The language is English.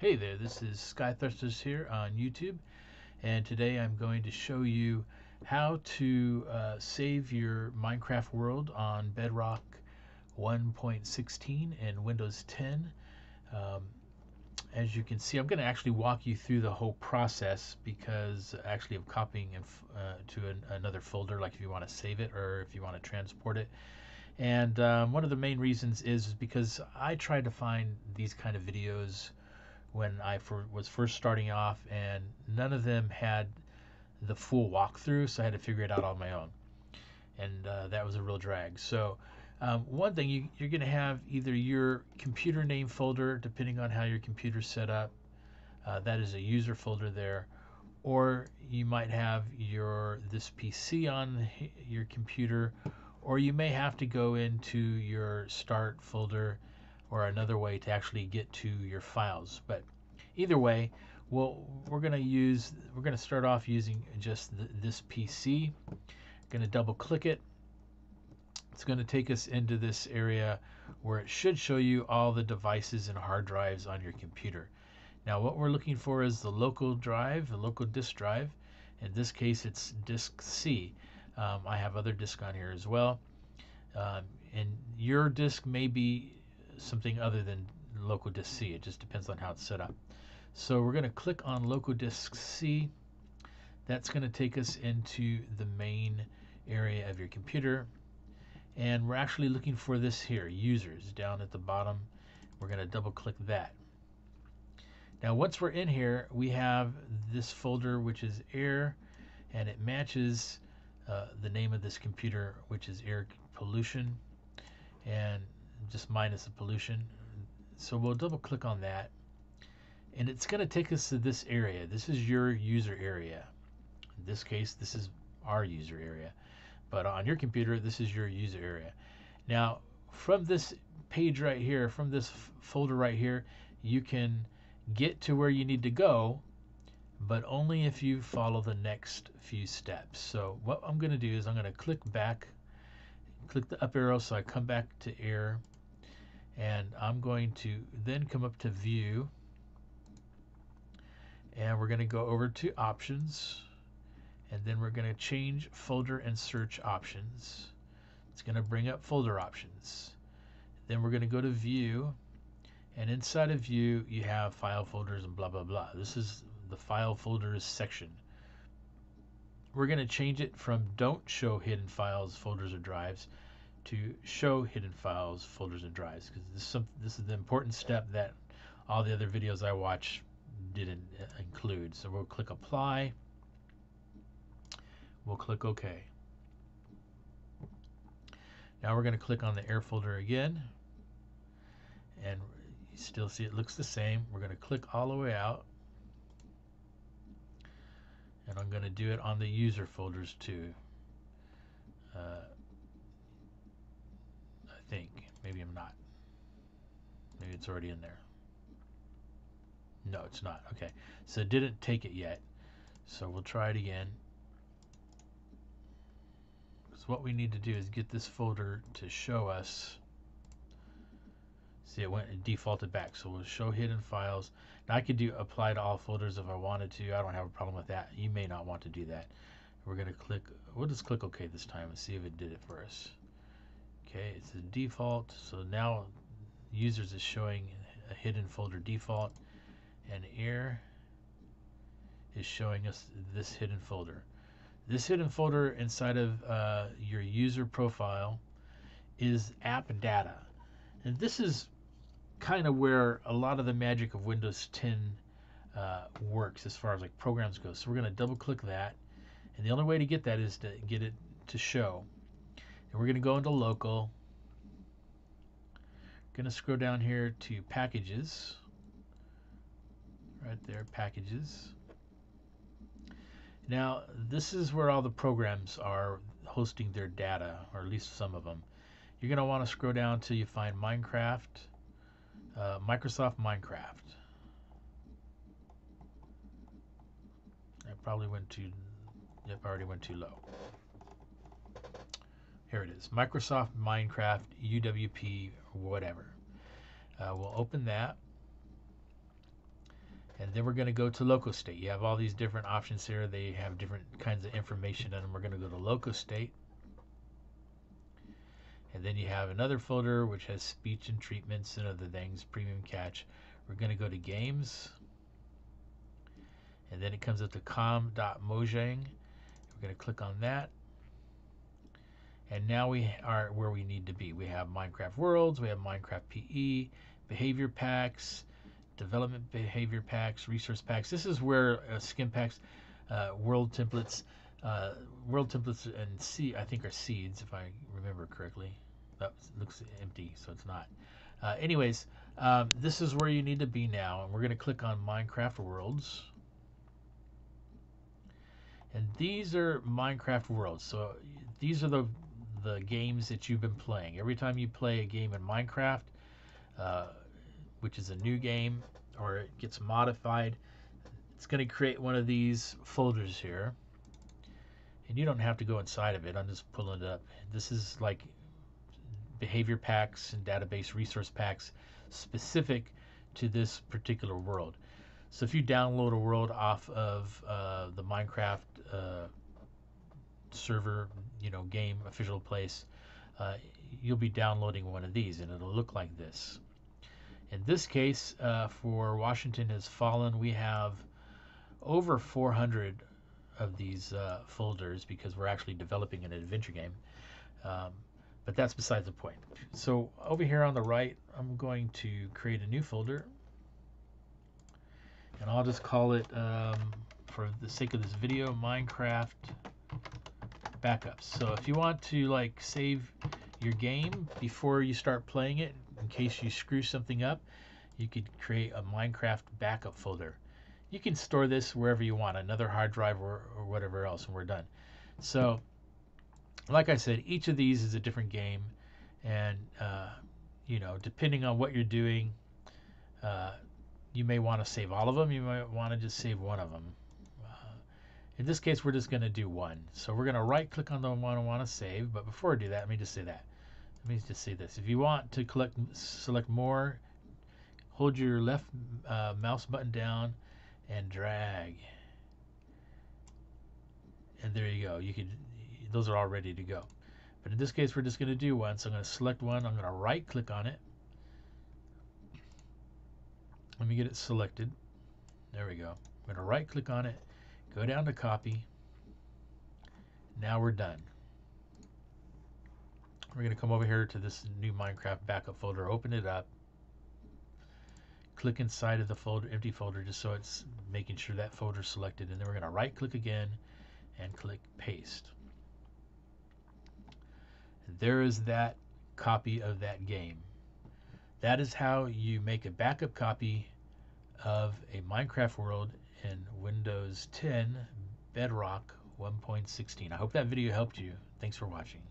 Hey there, this is Skythrusters here on YouTube, and today I'm going to show you how to uh, save your Minecraft world on Bedrock 1.16 and Windows 10. Um, as you can see, I'm going to actually walk you through the whole process because actually of copying uh, to an, another folder, like if you want to save it or if you want to transport it. And um, one of the main reasons is because I try to find these kind of videos when I for, was first starting off, and none of them had the full walkthrough, so I had to figure it out on my own, and uh, that was a real drag. So. Um, one thing you, you're going to have either your computer name folder, depending on how your computer's set up, uh, that is a user folder there, or you might have your this PC on your computer, or you may have to go into your start folder or another way to actually get to your files. But either way, well, we're going to use, we're going to start off using just the, this PC. Going to double click it. It's going to take us into this area where it should show you all the devices and hard drives on your computer. Now what we're looking for is the local drive, the local disk drive. In this case, it's disk C. Um, I have other disk on here as well. Um, and your disk may be something other than local disk C. It just depends on how it's set up. So we're going to click on local disk C. That's going to take us into the main area of your computer. And we're actually looking for this here, users, down at the bottom. We're going to double click that. Now once we're in here, we have this folder which is air and it matches uh, the name of this computer which is air pollution and just minus the pollution. So we'll double click on that and it's going to take us to this area. This is your user area. In this case, this is our user area. But on your computer, this is your user area. Now, from this page right here, from this folder right here, you can get to where you need to go, but only if you follow the next few steps. So what I'm going to do is I'm going to click back, click the up arrow so I come back to air and I'm going to then come up to view. And we're going to go over to options. And then we're going to change folder and search options. It's going to bring up folder options. Then we're going to go to view. And inside of view you have file folders and blah blah blah. This is the file folders section. We're going to change it from don't show hidden files folders or drives to show hidden files, folders, and drives because this, this is the important step that all the other videos I watch didn't uh, include. So we'll click apply. We'll click OK. Now we're going to click on the air folder again. And you still see it looks the same. We're going to click all the way out. And I'm going to do it on the user folders too. Uh, think. Maybe I'm not. Maybe it's already in there. No, it's not. Okay. So it didn't take it yet. So we'll try it again. Because what we need to do is get this folder to show us. See, it went and defaulted back. So we'll show hidden files. Now I could do apply to all folders if I wanted to. I don't have a problem with that. You may not want to do that. We're going to click, we'll just click OK this time and see if it did it for us. Okay, it's the default. So now users is showing a hidden folder default and air is showing us this hidden folder. This hidden folder inside of uh, your user profile is app data. And this is kind of where a lot of the magic of Windows 10 uh, works as far as like programs go. So we're going to double click that. And the only way to get that is to get it to show. And we're going to go into local. Going to scroll down here to packages. Right there, packages. Now, this is where all the programs are hosting their data, or at least some of them. You're going to want to scroll down till you find Minecraft, uh, Microsoft Minecraft. I probably went too, yep, I already went too low. Here it is, Microsoft Minecraft UWP or whatever. Uh, we'll open that. And then we're going to go to local state. You have all these different options here. They have different kinds of information in them. We're going to go to local state. And then you have another folder which has speech and treatments and other things, premium catch. We're going to go to games. And then it comes up to com.mojang. We're going to click on that. And now we are where we need to be. We have Minecraft Worlds, we have Minecraft PE, behavior packs, development behavior packs, resource packs. This is where uh, skin packs, uh, world templates, uh, world templates and seed, I think are seeds if I remember correctly. That looks empty, so it's not. Uh, anyways, um, this is where you need to be now, and we're going to click on Minecraft Worlds. And these are Minecraft Worlds. So these are the the games that you've been playing. Every time you play a game in Minecraft, uh, which is a new game or it gets modified, it's going to create one of these folders here. And you don't have to go inside of it. I'm just pulling it up. This is like behavior packs and database resource packs specific to this particular world. So if you download a world off of uh, the Minecraft uh, server, you know, game official place, uh, you'll be downloading one of these, and it'll look like this. In this case, uh, for Washington Has Fallen, we have over 400 of these uh, folders because we're actually developing an adventure game. Um, but that's besides the point. So over here on the right, I'm going to create a new folder. And I'll just call it, um, for the sake of this video, Minecraft backups. So if you want to like save your game before you start playing it, in case you screw something up, you could create a Minecraft backup folder. You can store this wherever you want, another hard drive or, or whatever else, and we're done. So, like I said, each of these is a different game, and uh, you know, depending on what you're doing, uh, you may want to save all of them. You might want to just save one of them. In this case, we're just going to do one. So we're going to right click on the one I want to save. But before I do that, let me just say that. Let me just say this. If you want to collect, select more, hold your left uh, mouse button down and drag. And there you go. You can, those are all ready to go. But in this case, we're just going to do one. So I'm going to select one. I'm going to right click on it. Let me get it selected. There we go. I'm going to right click on it Go down to copy. Now we're done. We're going to come over here to this new Minecraft backup folder, open it up, click inside of the folder, empty folder, just so it's making sure that folder is selected, and then we're going to right click again and click paste. There is that copy of that game. That is how you make a backup copy of a Minecraft world in Windows 10 Bedrock 1.16. I hope that video helped you. Thanks for watching.